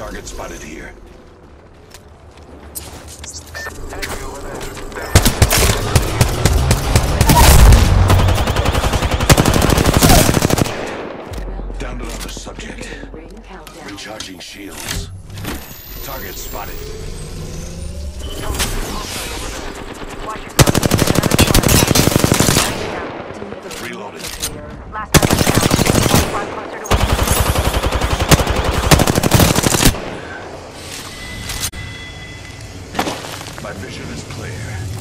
Target spotted here. Down to another subject. Recharging shields. Target spotted. My vision is clear.